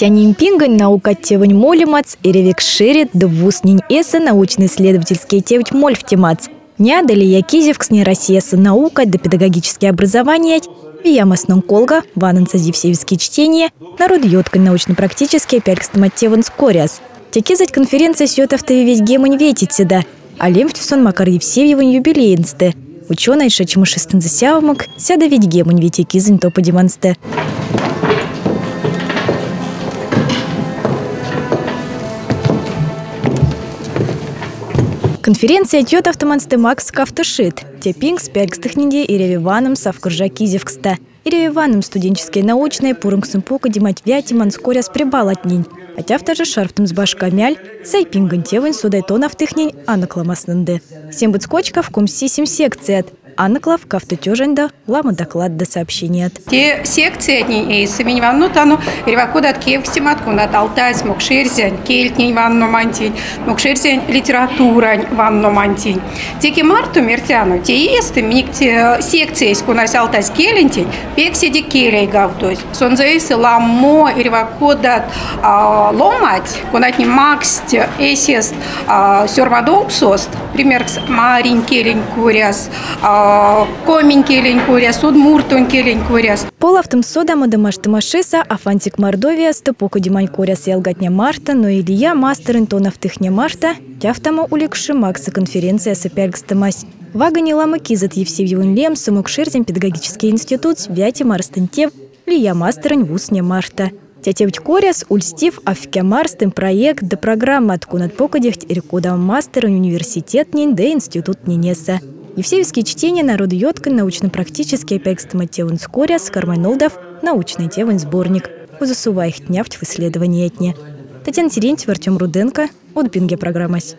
Тянин пингань наука тевань молимац, иревик шерит, да вуснень эса научно-исследовательские тевать мольф темац. Ня дали якизевкс не Россия наука да педагогические образования, Виямасном колга, ванан сазивсевские чтения, народ йоткань научно-практические пялькстаматтеван скоряс. Текизать конференция сьотовтове весь гемонь ветить да, а лемфтевсон Макар Евсевьеван юбилеинсте. Ученый шачему шестен засявамок, сяда ведь гемонь ветикизань топа демонсте. Конференция тет автомансты Макс Кафташит. Тепинг спяльгстыхнинде и ревиваном савкуржакизевкста. И ревиваном студенческие научные пурнгсым пука демать вяти манскоря сприбалатнинь. Хотя в же шарфтом с башкамяль, сайпинган тевань судай тон автыхнинь анна кламаснанды. Семь в ком сисим секцият. Анна Клавка автотюженда лама доклад до сообщения. Те секции одни и семени ванну тану реваку дат киев стиматку над алтайс мокширзен кельтней ванну мантинь мокширзен литература ванну мантинь. Теки марту мертяну те есть миник те секции с кунас алтайс келентень пекседи келей гавдось. Сонзаисы ламо реваку дат ломать кунатни макст эсест сёрвадоксост пример марин келень куряс комень келень куряс, удмуртун келень куряс. Пол автом сода мадамаш машеса, афантик мордовия, стопоку димань куряс ялгатня марта, но Илья мастер интонов тыхня марта, тяфтама уликши макса конференция сапяльгстамась. Вагани лама кизат Евсевьевын лем, сумок шерзем педагогический институт, вяти марстантев, Лия мастерань вусня марта. Тятевч коряс ульстив авке марстым проект да программа откунат покадехть иркудам мастер университет нин да институт нинеса. Евсеевские чтения народу йоткан научно-практический опекстоматеван скоряс кармайнолдов научный теван сборник. Узасува их тнявть в исследовании этне. Татьяна Терентьева, Артем Руденко, от Бинге программась.